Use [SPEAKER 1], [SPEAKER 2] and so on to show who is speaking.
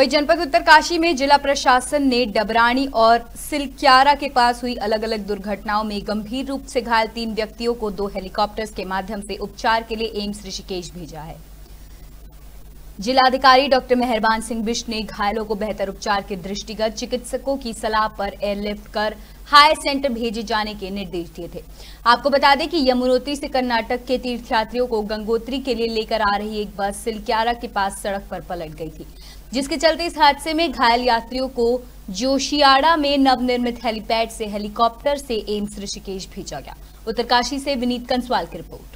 [SPEAKER 1] वही जनपद उत्तरकाशी में जिला प्रशासन ने डबरानी और सिलक्यारा के पास हुई अलग अलग दुर्घटनाओं में गंभीर रूप से घायल तीन व्यक्तियों को दो हेलीकॉप्टर्स के माध्यम से उपचार के लिए एम्स ऋषिकेश भेजा है। जिलाधिकारी डॉक्टर मेहरबान सिंह बिश्ट ने घायलों को बेहतर उपचार के दृष्टिगत चिकित्सकों की सलाह पर एयरलिफ्ट कर हाई सेंटर भेजे जाने के निर्देश दिए थे। आपको बता दें कि यमुनोत्री से कर्नाटक के तीर्थयात्रियों को गंगोत्री के लिए लेकर आ रही एक बस सिलक्यारा के पास सड़क पर पलट गई थी, जिसके चलते इस हादसे में घायल यात्रियों को जोशियाड़ा में नवनिर्मित हेलीपैड से हेलीकॉप्टर से एम्स ऋषिकेश भेजा गया। उत्तरकाशी से विनीत कंसवाल की रिपोर्ट।